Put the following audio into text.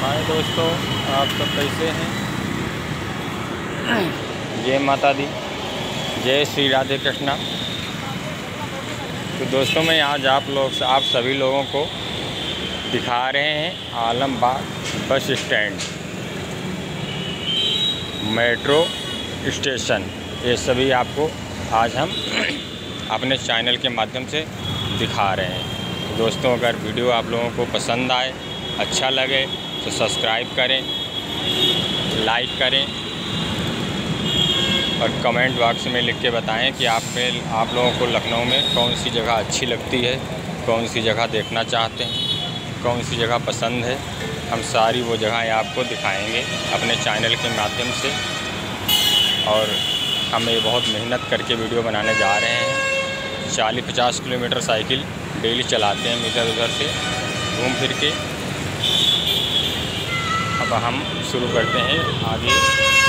हाय दोस्तों, आप सब कैसे हैं? जय माता दी, जय श्री राधे कृष्णा। तो दोस्तों, मैं आज आप लोग, आप सभी लोगों को दिखा रहे हैं Alambagh bus stand, metro station. ये सभी आपको आज हम अपने चैनल के माध्यम से दिखा रहे हैं। दोस्तों, अगर वीडियो आप लोगों को पसंद आए अच्छा लगे तो सब्सक्राइब करें लाइक करें और कमेंट बॉक्स में लिख के बताएँ कि आप में आप लोगों को लखनऊ में कौन सी जगह अच्छी लगती है, कौन सी जगह देखना चाहते हैं, कौन सी जगह पसंद है। हम सारी वो जगहें आपको दिखाएँगे अपने चैनल के माध्यम से। और हम ये बहुत मेहनत करके वीडियो बनाने जा रहे हैं। चालीस पचास किलोमीटर साइकिल डेली चलाते हैं इधर उधर से, घूम फिर के। अब हम शुरू करते हैं आगे।